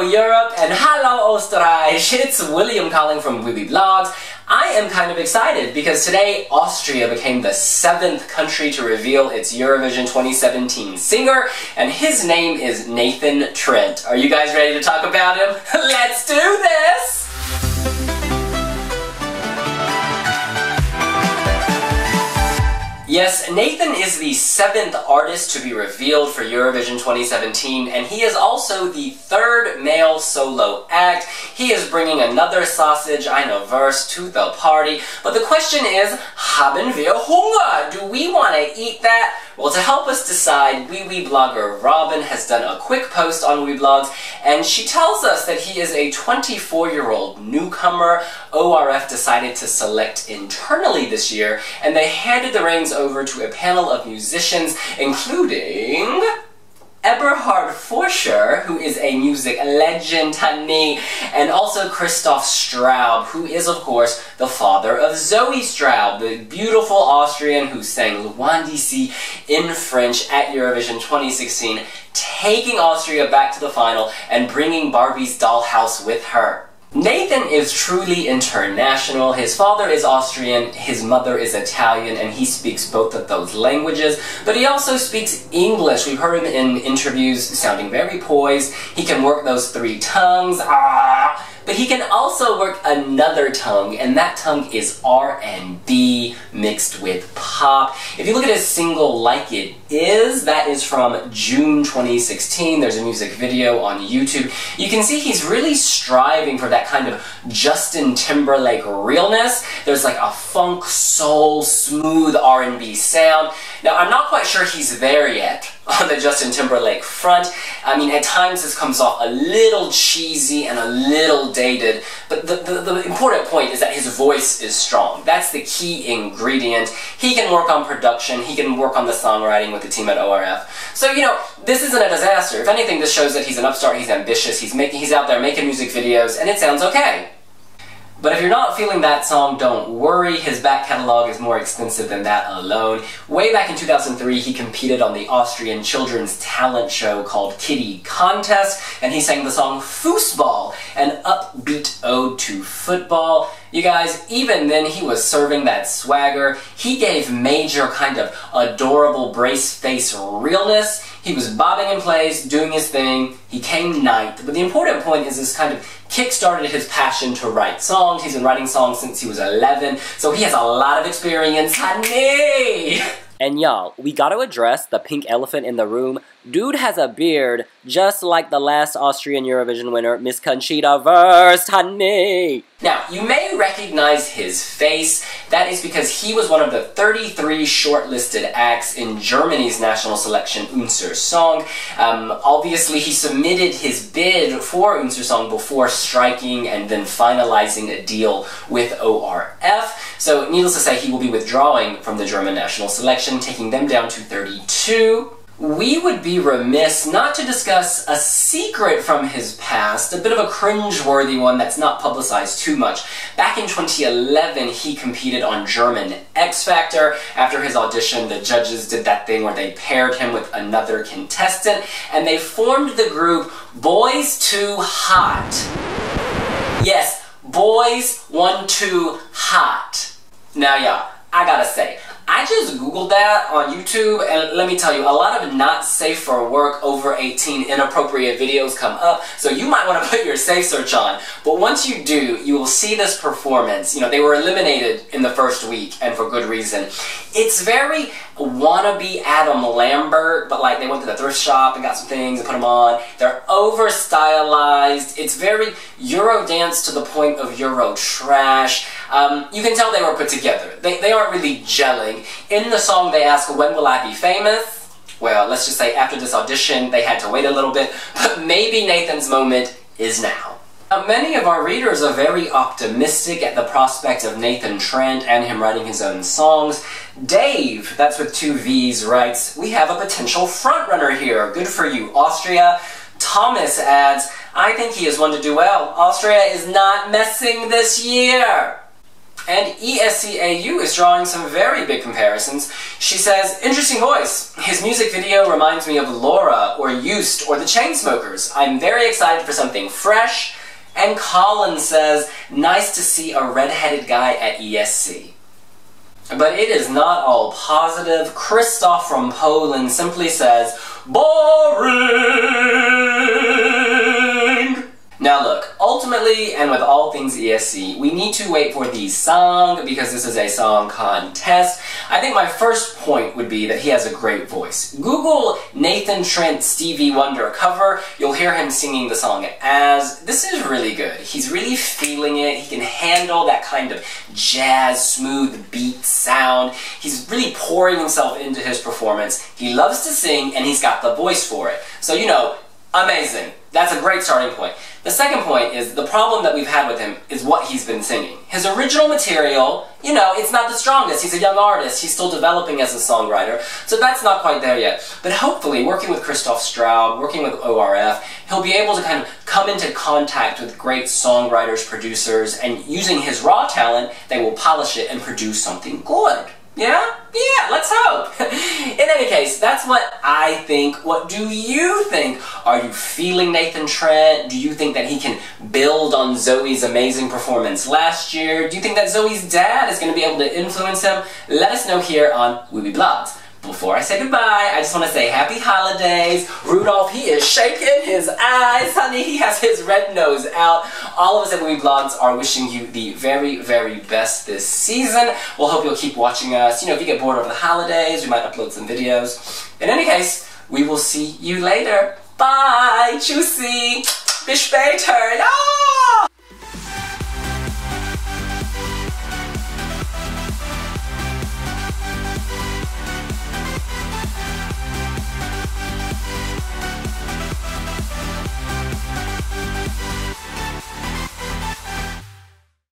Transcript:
Hello Europe and hello Österreich. It's William calling from wiwibloggs. I am kind of excited because today Austria became the seventh country to reveal its Eurovision 2017 singer, and his name is Nathan Trent. Are you guys ready to talk about him? Let's do this! Yes, Nathan is the seventh artist to be revealed for Eurovision 2017, and he is also the third male solo act. He is bringing another sausage, I know, verse to the party. But the question is, haben wir Hunger? Do we want to eat that? Well, to help us decide, wiwiblogger Robin has done a quick post on wiwibloggs, and she tells us that he is a 24-year-old newcomer ORF decided to select internally this year, and they handed the reins over to a panel of musicians, including... Eberhard Forcher, who is a music legend, honey, and also Christoph Straub, who is, of course, the father of Zoe Straub, the beautiful Austrian who sang Loin d'ici in French at Eurovision 2016, taking Austria back to the final and bringing Barbie's dollhouse with her. Nathan is truly international. His father is Austrian, his mother is Italian, and he speaks both of those languages. But he also speaks English. We've heard him in interviews sounding very poised. He can work those three tongues. Ah! But he can also work another tongue, and that tongue is R&B mixed with pop. If you look at his single Like It Is, that is from June 2016. There's a music video on YouTube. You can see he's really striving for that kind of Justin Timberlake realness. There's like a funk, soul, smooth R&B sound. Now, I'm not quite sure he's there yet on the Justin Timberlake front. I mean, at times this comes off a little cheesy and a little dated, but the, the, the, important point is that his voice is strong. That's the key ingredient. He can work on production, he can work on the songwriting with the team at ORF. So, you know, this isn't a disaster. If anything, this shows that he's an upstart, he's ambitious, he's, making, he's out there making music videos, and it sounds okay. But if you're not feeling that song, don't worry. His back catalog is more extensive than that alone. Way back in 2003, he competed on the Austrian children's talent show called Kiddie Contest, and he sang the song Fußball, an upbeat ode to football. You guys, even then he was serving that swagger. He gave Major kind of adorable brace face realness. He was bobbing in place, doing his thing. He came ninth. But the important point is this kind of kick-started his passion to write songs. He's been writing songs since he was 11, so he has a lot of experience. Honey! And y'all, we gotta address the pink elephant in the room. Dude has a beard, just like the last Austrian Eurovision winner, Miss Conchita Wurst, honey! Now, you may recognize his face. That is because he was one of the 33 shortlisted acts in Germany's national selection Unser Song. Um, obviously, he submitted his bid for Unser Song before striking and then finalizing a deal with ORF. So, needless to say, he will be withdrawing from the German national selection, taking them down to 32 we would be remiss not to discuss a secret from his past, a bit of a cringe-worthy one that's not publicized too much. Back in 2011, he competed on German X Factor. After his audition, the judges did that thing where they paired him with another contestant, and they formed the group Boys II Hot. Yes, Boys One Too Hot. Now, y'all, I gotta say, I just googled that on YouTube and let me tell you, a lot of not safe for work over 18 inappropriate videos come up, so you might want to put your safe search on. But once you do, you will see this performance. You know, they were eliminated in the first week and for good reason. It's very wannabe Adam Lambert, but like they went to the thrift shop and got some things and put them on. They're over stylized. It's very Eurodance to the point of Euro trash. Um, you can tell they were put together. They, they aren't really gelling. In the song, they ask, when will I be famous? Well, let's just say after this audition, they had to wait a little bit, but maybe Nathan's moment is now. Now, many of our readers are very optimistic at the prospect of Nathan Trent and him writing his own songs. Dave, that's with two V's, writes, We have a potential frontrunner here. Good for you, Austria. Thomas adds, I think he is one to do well. Austria is not messing this year. And ESCAU is drawing some very big comparisons. She says, interesting voice. His music video reminds me of Laura or Used or the Chainsmokers. I'm very excited for something fresh. And Colin says, nice to see a redheaded guy at ESC. But it is not all positive. Christoph from Poland simply says, boring! Now look, ultimately, and with all things ESC, we need to wait for the song because this is a song contest. I think my first point would be that he has a great voice. Google Nathan Trent Stevie Wonder cover, you'll hear him singing the song as. This is really good. He's really feeling it. He can handle that kind of jazz, smooth beat sound. He's really pouring himself into his performance. He loves to sing and he's got the voice for it. So, you know, amazing. That's a great starting point. The second point is the problem that we've had with him is what he's been singing. His original material, you know, it's not the strongest. He's a young artist. He's still developing as a songwriter. So that's not quite there yet. But hopefully, working with Christoph Straub, working with ORF, he'll be able to kind of come into contact with great songwriters, producers, and using his raw talent, they will polish it and produce something good. Yeah? Yeah, let's hope. In any case, that's what I think. What do you think? Are you feeling Nathan Trent? Do you think that he can build on Zoe's amazing performance last year? Do you think that Zoe's dad is going to be able to influence him? Let us know here on wiwibloggs. Before I say goodbye, I just want to say happy holidays. Rudolph, he is shaking his eyes. Honey, he has his red nose out. All of us at wiwibloggs are wishing you the very, very best this season. We'll hope you'll keep watching us. You know, if you get bored over the holidays, we might upload some videos. In any case, we will see you later. Bye! Tschüssi! Bis!